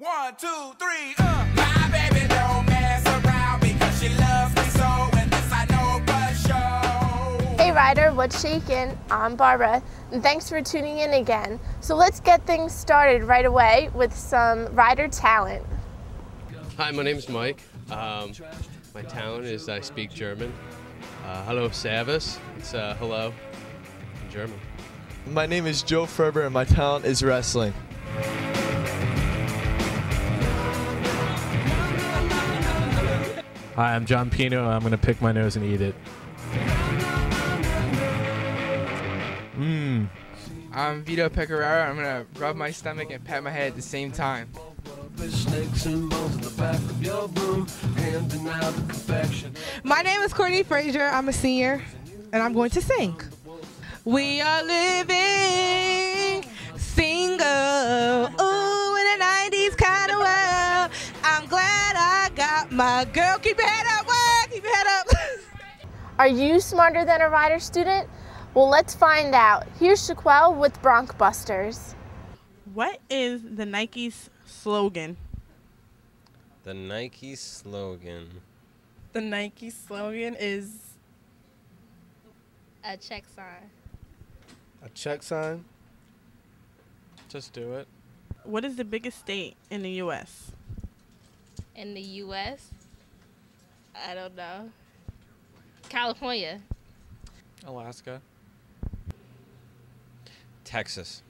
One, two, three, uh. My baby don't mess around because she loves me so, and this I know for sure. Hey Rider, what's shaking? I'm Barbara, and thanks for tuning in again. So let's get things started right away with some Rider talent. Hi, my name is Mike. Um, my talent is I speak German. Uh, hello, Servus. It's uh, hello in German. My name is Joe Ferber and my talent is wrestling. Hi, I'm John Pino. I'm going to pick my nose and eat it. Mmm. I'm Vito Pecoraro. I'm gonna rub my stomach and pat my head at the same time. My name is Courtney Frazier. I'm a senior, and I'm going to sing. We are living single, ooh, in a 90s kind of world. I'm glad I got my girl. Keep your Are you smarter than a Rider student? Well, let's find out. Here's Shaquelle with Bronc Busters. What is the Nike's slogan? The Nike slogan. The Nike slogan is A check sign. A check sign. Just do it. what is the biggest state in the U.S.? In the U.S., I don't know. California. Alaska. Texas.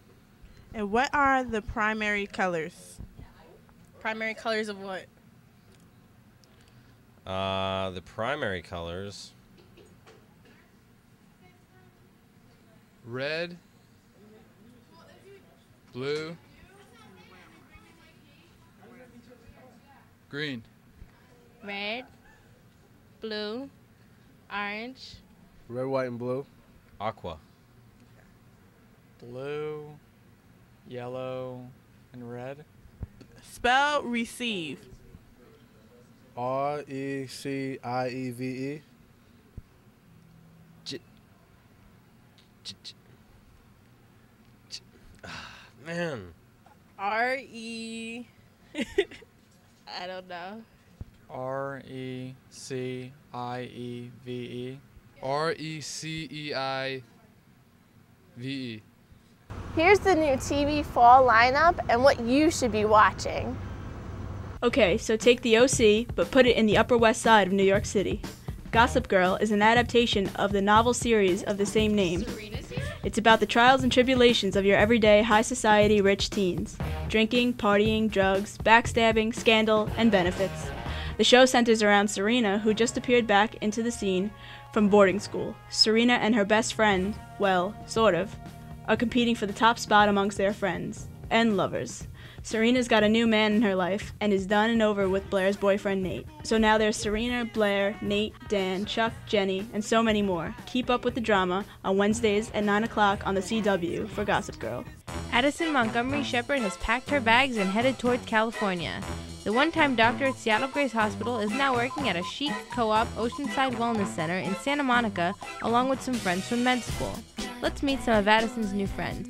And what are the primary colors? Primary colors of what? Uh, the primary colors. Red, blue, green. Red, blue, orange, Red, white, and blue. Aqua. Blue, yellow, and red. Spell receive. R E C I E V E. J- j- j- j- ah, man. R E. I don't know. R E C I E V E. R E C E I V E. Here's the new TV fall lineup and what you should be watching. Okay, so take the OC, but put it in the Upper West Side of New York City. Gossip Girl is an adaptation of the novel series of the same name. It's about the trials and tribulations of your everyday high society rich teens drinking, partying, drugs, backstabbing, scandal, and benefits. The show centers around Serena, who just appeared back into the scene from boarding school. Serena and her best friend, well, sort of, are competing for the top spot amongst their friends and lovers. Serena's got a new man in her life and is done and over with Blair's boyfriend Nate. So now there's Serena, Blair, Nate, Dan, Chuck, Jenny, and so many more. Keep up with the drama on Wednesdays at 9 o'clock on the CW for Gossip Girl. Addison Montgomery Shepherd has packed her bags and headed towards California. The one time doctor at Seattle Grace Hospital is now working at a chic co op Oceanside Wellness Center in Santa Monica along with some friends from med school. Let's meet some of Addison's new friends.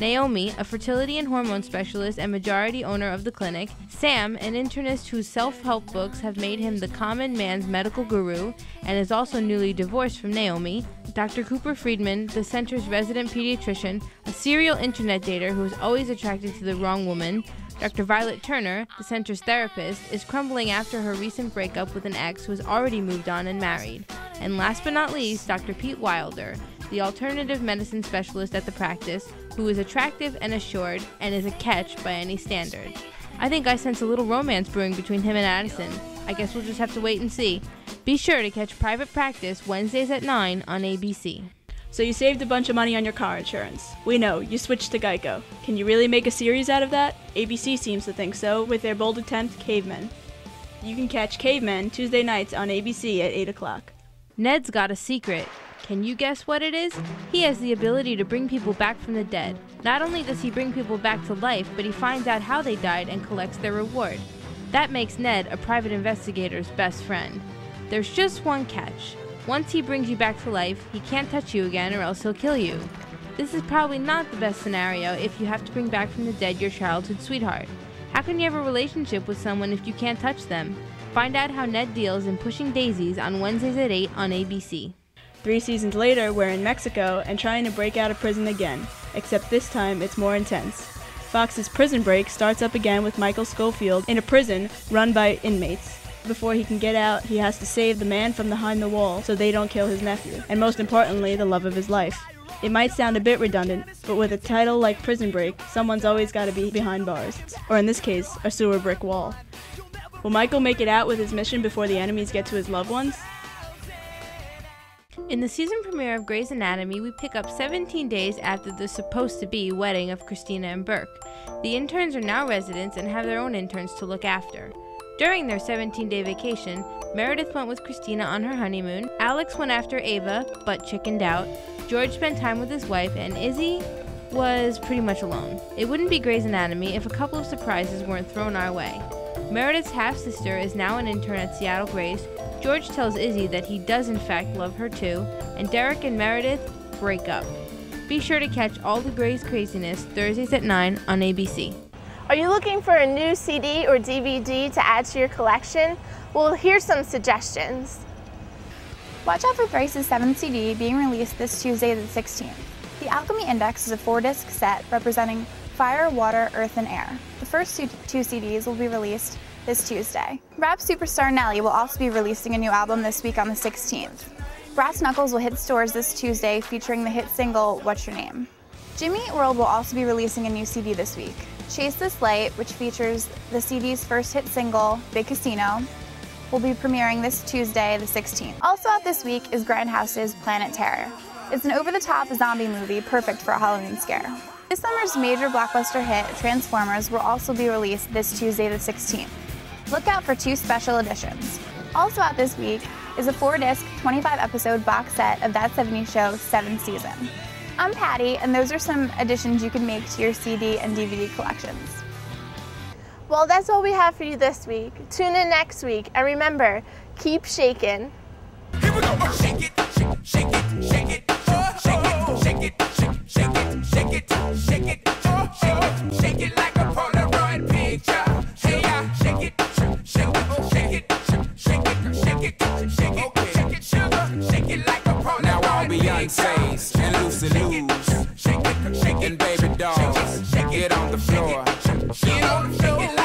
Naomi, a fertility and hormone specialist and majority owner of the clinic, Sam, an internist whose self help books have made him the common man's medical guru and is also newly divorced from Naomi, Dr. Cooper Freedman, the center's resident pediatrician, a serial internet dater who is always attracted to the wrong woman, Dr. Violet Turner, the center's therapist, is crumbling after her recent breakup with an ex who has already moved on and married. And last but not least, Dr. Pete Wilder, the alternative medicine specialist at the practice, who is attractive and assured and is a catch by any standard. I think I sense a little romance brewing between him and Addison. I guess we'll just have to wait and see. Be sure to catch Private Practice Wednesdays at 9 on ABC. So you saved a bunch of money on your car insurance. We know, you switched to Geico. Can you really make a series out of that? ABC seems to think so with their bold attempt, Cavemen. You can catch Cavemen Tuesday nights on ABC at 8 o'clock. Ned's got a secret. Can you guess what it is? He has the ability to bring people back from the dead. Not only does he bring people back to life, but he finds out how they died and collects their reward. That makes Ned a private investigator's best friend. There's just one catch. Once he brings you back to life, he can't touch you again or else he'll kill you. This is probably not the best scenario if you have to bring back from the dead your childhood sweetheart. How can you have a relationship with someone if you can't touch them? Find out how Ned deals in Pushing Daisies on Wednesdays at 8 on ABC. Three seasons later, we're in Mexico and trying to break out of prison again, except this time it's more intense. Fox's Prison Break starts up again with Michael Schofield in a prison run by inmates. Before he can get out, he has to save the man from behind the wall so they don't kill his nephew, and most importantly, the love of his life. It might sound a bit redundant, but with a title like Prison Break, someone's always got to be behind bars, or in this case, a sewer brick wall. Will Michael make it out with his mission before the enemies get to his loved ones? In the season premiere of Grey's Anatomy, we pick up 17 days after the supposed to be wedding of Cristina and Burke. The interns are now residents and have their own interns to look after. During their 17 day vacation, Meredith went with Cristina on her honeymoon, Alex went after Ava, but chickened out, George spent time with his wife, and Izzie was pretty much alone. It wouldn't be Grey's Anatomy if a couple of surprises weren't thrown our way. Meredith's half sister is now an intern at Seattle Grace. George tells Izzie that he does, in fact, love her too, and Derek and Meredith break up. Be sure to catch all the Grey's craziness Thursdays at 9 on ABC. Are you looking for a new CD or DVD to add to your collection? Well, here's some suggestions. Watch out for Thrice's seventh CD being released this Tuesday, the 16th. The Alchemy Index is a four disc set representing fire, water, earth, and air. The first two, two CDs will be released this Tuesday. Rap superstar Nelly will also be releasing a new album this week on the 16th. Brass Knuckles will hit stores this Tuesday featuring the hit single What's Your Name. Jimmy Eat World will also be releasing a new CD this week. Chase This Light, which features the CD's first hit single, Big Casino, will be premiering this Tuesday, the 16th. Also out this week is Grindhouse's Planet Terror. It's an over-the-top zombie movie perfect for a Halloween scare. This summer's major blockbuster hit, Transformers, will also be released this Tuesday, the 16th. Look out for two special editions. Also out this week is a four-disc, 25-episode box set of That 70s Show 7th season. I'm Patty, and those are some additions you can make to your CD and DVD collections. Well, that's all we have for you this week. Tune in next week, and remember, keep shaking. loose and loose it. And baby doll, get on the floor. Get on the floor.